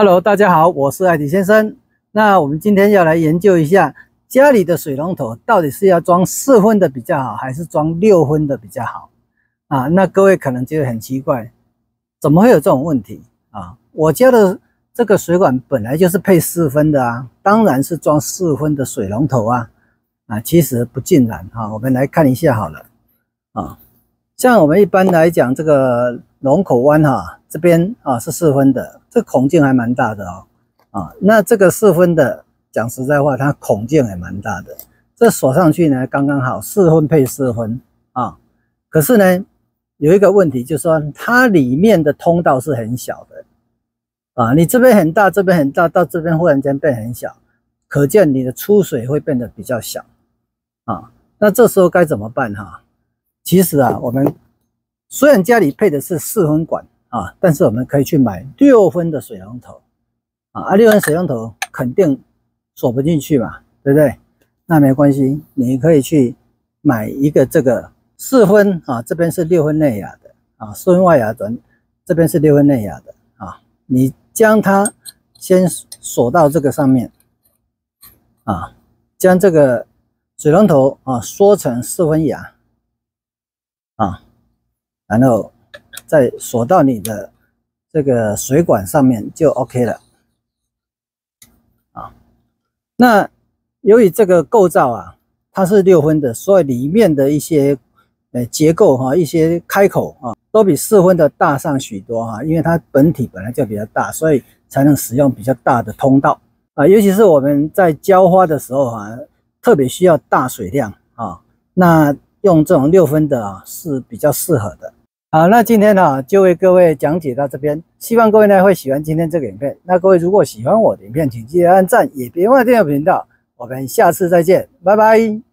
Hello，大家好，我是艾迪先生。那我们今天要来研究一下家里的水龙头到底是要装四分的比较好，还是装六分的比较好啊？那各位可能觉得很奇怪，怎么会有这种问题啊？我家的这个水管本来就是配四分的啊，当然是装四分的水龙头啊。啊，其实不尽然哈。我们来看一下好了啊，像我们一般来讲，这个龙口湾哈这边啊是四分的。这孔径还蛮大的哦，啊，那这个四分的，讲实在话，它孔径也蛮大的。这锁上去呢，刚刚好，四分配四分啊。可是呢，有一个问题，就是说它里面的通道是很小的啊。你这边很大，这边很大，到这边忽然间变很小，可见你的出水会变得比较小啊。那这时候该怎么办哈？其实啊，我们虽然家里配的是四分管。啊，但是我们可以去买六分的水龙头，啊，啊，六分水龙头肯定锁不进去嘛，对不对？那没关系，你可以去买一个这个四分啊，这边是六分内压的啊，四分外压的，这边是六分内压的啊，你将它先锁到这个上面，啊，将这个水龙头啊缩成四分牙，然后。再锁到你的这个水管上面就 OK 了啊。那由于这个构造啊，它是六分的，所以里面的一些呃结构哈，一些开口啊，都比四分的大上许多哈。因为它本体本来就比较大，所以才能使用比较大的通道啊。尤其是我们在浇花的时候啊，特别需要大水量啊，那用这种六分的啊是比较适合的。好，那今天呢就为各位讲解到这边，希望各位呢会喜欢今天这个影片。那各位如果喜欢我的影片，请记得按赞，也别忘了订阅频道。我们下次再见，拜拜。